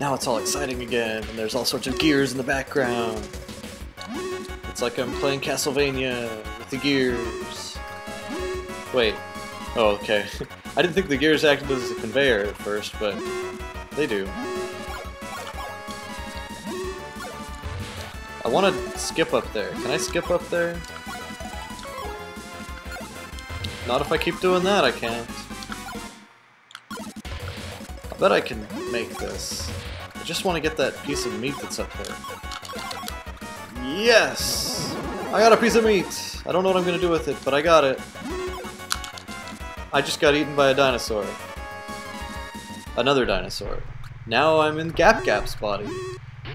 Now it's all exciting again, and there's all sorts of gears in the background. It's like I'm playing Castlevania with the gears. Wait. Oh, okay. I didn't think the gears acted as a conveyor at first, but they do. I want to skip up there. Can I skip up there? Not if I keep doing that, I can't. I bet I can make this. I just want to get that piece of meat that's up there. Yes! I got a piece of meat! I don't know what I'm going to do with it, but I got it. I just got eaten by a dinosaur. Another dinosaur. Now I'm in Gap Gap's body.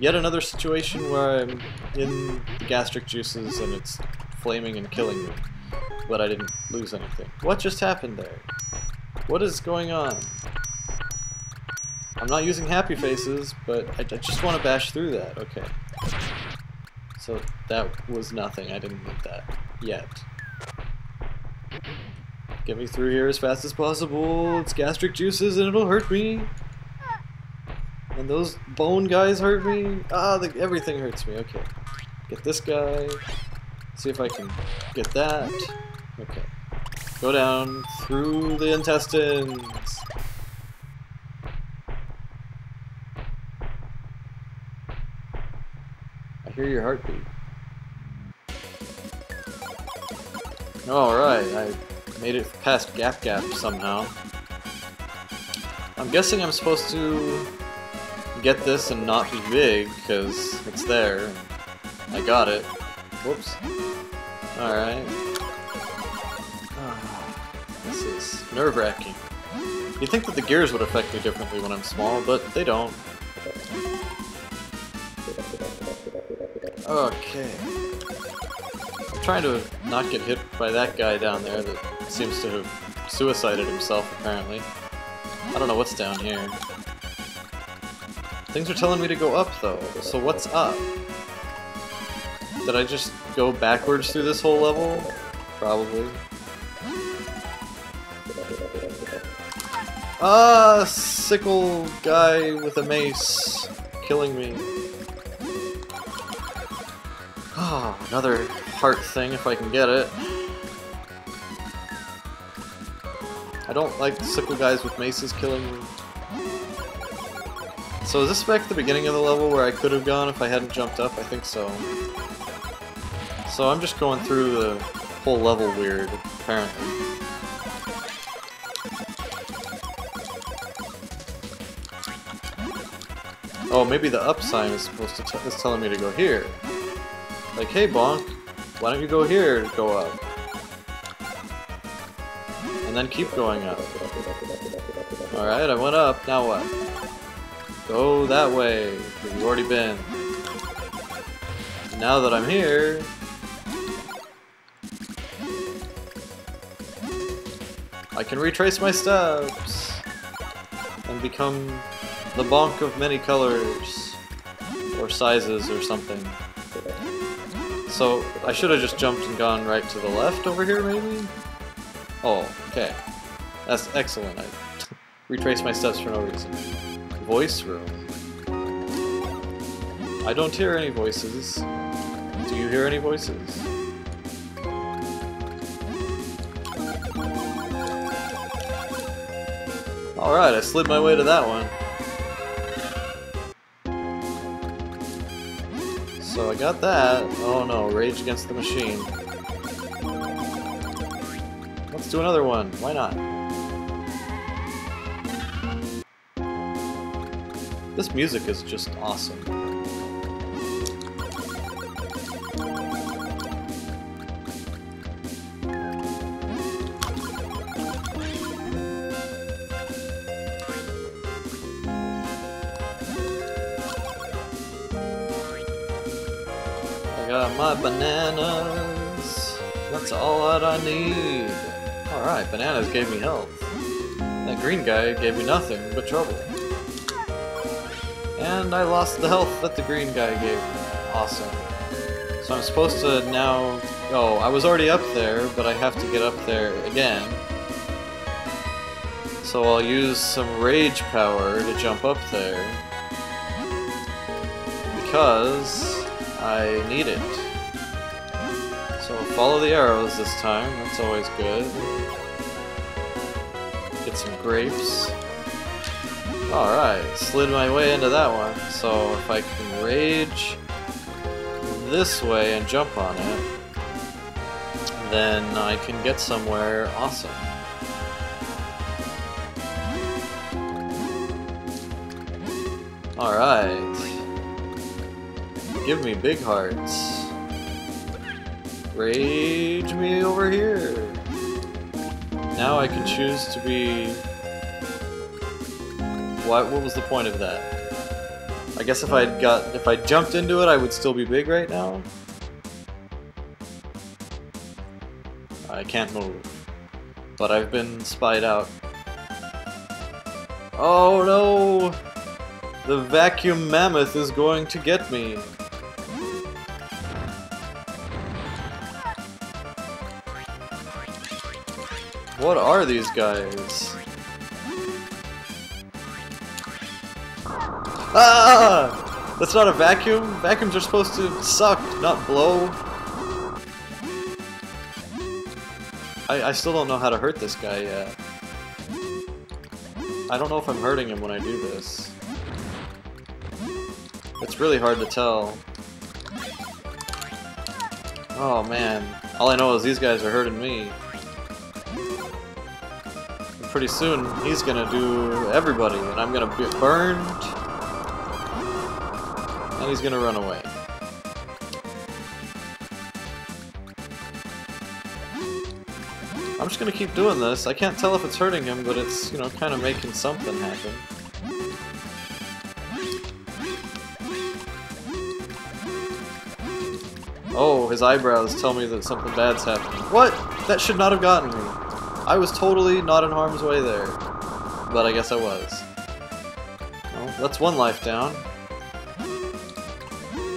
Yet another situation where I'm in the gastric juices and it's flaming and killing me. But I didn't lose anything. What just happened there? What is going on? I'm not using happy faces, but I, I just want to bash through that. Okay. So that was nothing. I didn't need that. Yet. Get me through here as fast as possible. It's gastric juices and it'll hurt me. And those bone guys hurt me. Ah, the, everything hurts me. Okay. Get this guy. See if I can get that. Okay. Go down through the intestines. Hear your heartbeat. Alright, I made it past Gap Gap somehow. I'm guessing I'm supposed to get this and not be big, because it's there. I got it. Whoops. Alright. Ah, this is nerve-wracking. You'd think that the gears would affect me differently when I'm small, but they don't. Okay. I'm trying to not get hit by that guy down there that seems to have suicided himself, apparently. I don't know what's down here. Things are telling me to go up, though. So what's up? Did I just go backwards through this whole level? Probably. Ah, sickle guy with a mace killing me. Ah, another heart thing if I can get it. I don't like sickle guys with maces killing me. So is this back at the beginning of the level where I could have gone if I hadn't jumped up? I think so. So I'm just going through the whole level weird, apparently. Oh, maybe the up sign is supposed to is telling me to go here. Like, hey Bonk, why don't you go here go up? And then keep going up. Alright, I went up, now what? Go that way, you've already been. Now that I'm here... I can retrace my steps! And become the bonk of many colors. Or sizes or something. So, I should have just jumped and gone right to the left over here, maybe? Oh, okay. That's excellent. I retraced my steps for no reason. Voice room. I don't hear any voices. Do you hear any voices? Alright, I slid my way to that one. So I got that. Oh no, Rage Against the Machine. Let's do another one. Why not? This music is just awesome. My bananas. That's all that I need. Alright, bananas gave me health. That green guy gave me nothing but trouble. And I lost the health that the green guy gave me. Awesome. So I'm supposed to now... Oh, I was already up there, but I have to get up there again. So I'll use some rage power to jump up there. because I need it. Follow the arrows this time, that's always good. Get some grapes. Alright, slid my way into that one. So if I can rage this way and jump on it, then I can get somewhere awesome. Alright. Give me big hearts. Rage me over here. Now I can choose to be... What, what was the point of that? I guess if I got if I jumped into it I would still be big right now? I can't move. But I've been spied out. Oh no! The vacuum mammoth is going to get me. What are these guys? Ah! That's not a vacuum? Vacuums are supposed to suck, not blow. I, I still don't know how to hurt this guy yet. I don't know if I'm hurting him when I do this. It's really hard to tell. Oh man, all I know is these guys are hurting me. Pretty soon, he's gonna do everybody, and I'm gonna get burned, and he's gonna run away. I'm just gonna keep doing this. I can't tell if it's hurting him, but it's, you know, kind of making something happen. Oh, his eyebrows tell me that something bad's happening. What? That should not have gotten me. I was totally not in harm's way there. But I guess I was. Well, that's one life down.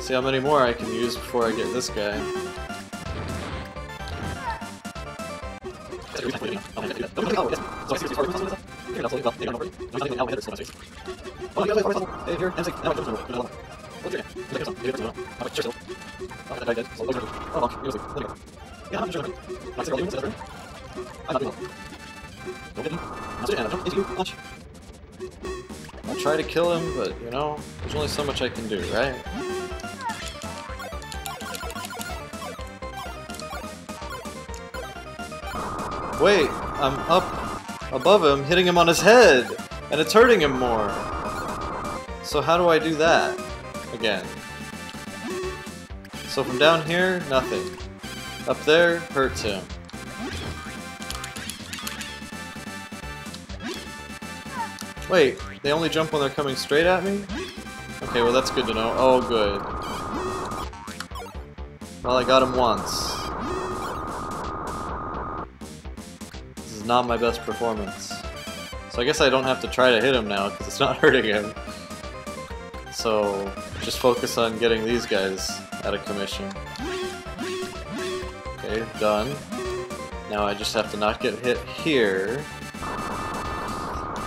See how many more I can use before I get this guy. I'll try to kill him, but you know, there's only so much I can do, right? Wait, I'm up above him, hitting him on his head, and it's hurting him more. So how do I do that again? So from down here, nothing. Up there, hurts him. Wait, they only jump when they're coming straight at me? Okay, well that's good to know. Oh, good. Well, I got him once. This is not my best performance. So I guess I don't have to try to hit him now, because it's not hurting him. So, just focus on getting these guys out of commission. Okay, done. Now I just have to not get hit here.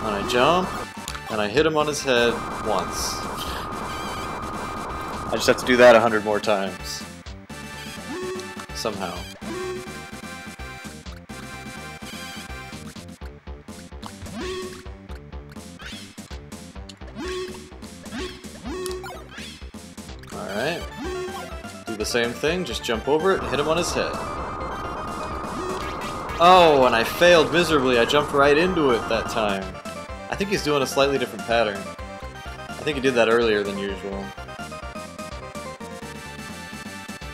And I jump, and I hit him on his head once. I just have to do that a hundred more times. Somehow. Alright. Do the same thing, just jump over it and hit him on his head. Oh, and I failed miserably. I jumped right into it that time. I think he's doing a slightly different pattern. I think he did that earlier than usual.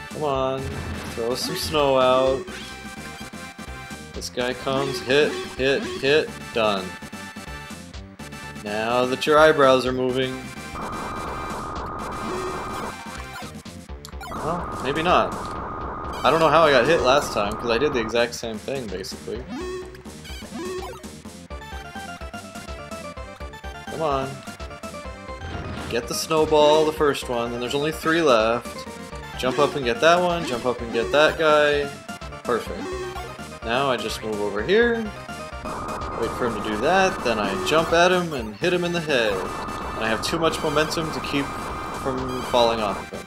Come on, throw some snow out. This guy comes, hit, hit, hit, done. Now that your eyebrows are moving. Well, maybe not. I don't know how I got hit last time, because I did the exact same thing, basically. Come on. Get the snowball, the first one, then there's only three left. Jump up and get that one, jump up and get that guy. Perfect. Now I just move over here, wait for him to do that, then I jump at him and hit him in the head. And I have too much momentum to keep from falling off of him.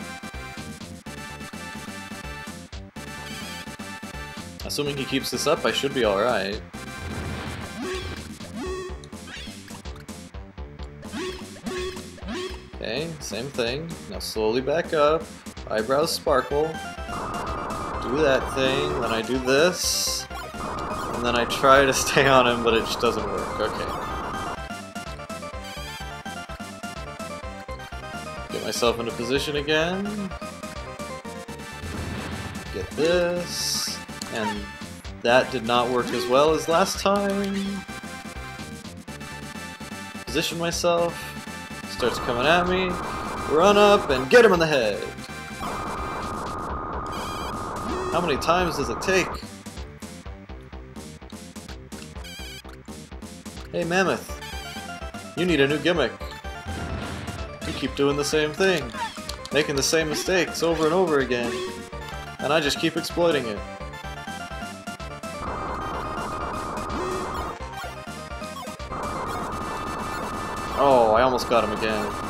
Assuming he keeps this up, I should be alright. Same thing. Now slowly back up. Eyebrows sparkle. Do that thing, then I do this. And then I try to stay on him, but it just doesn't work. Okay. Get myself into position again. Get this. And that did not work as well as last time. Position myself. Starts coming at me. Run up and get him in the head. How many times does it take? Hey Mammoth, you need a new gimmick. You keep doing the same thing, making the same mistakes over and over again, and I just keep exploiting it. Oh, I almost got him again.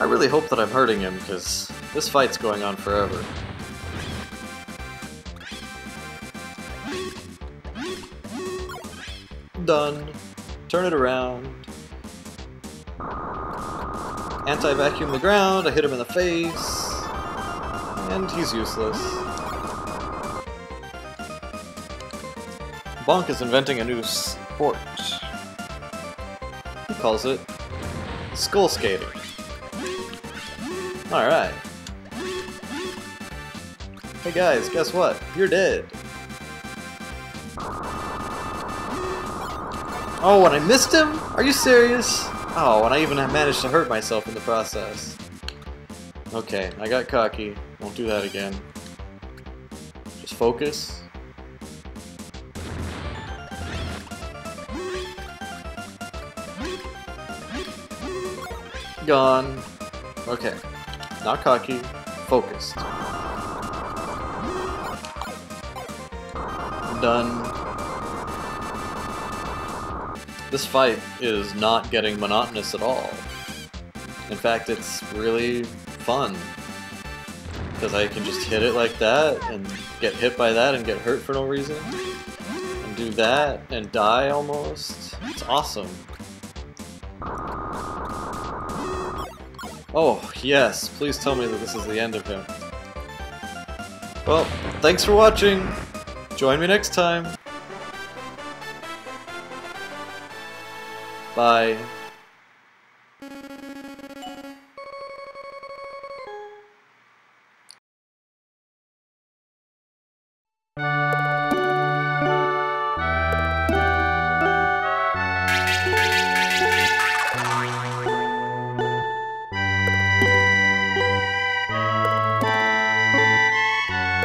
I really hope that I'm hurting him, because this fight's going on forever. Done. Turn it around. Anti-vacuum the ground, I hit him in the face. And he's useless. Bonk is inventing a new sport. He calls it skull skating. Alright. Hey guys, guess what? You're dead. Oh, and I missed him? Are you serious? Oh, and I even managed to hurt myself in the process. Okay, I got cocky. Won't do that again. Just focus. Gone. Okay. Not cocky. Focused. Done. This fight is not getting monotonous at all. In fact, it's really fun. Because I can just hit it like that, and get hit by that and get hurt for no reason. And do that, and die almost. It's awesome. Oh, yes, please tell me that this is the end of him. Well, thanks for watching! Join me next time! Bye.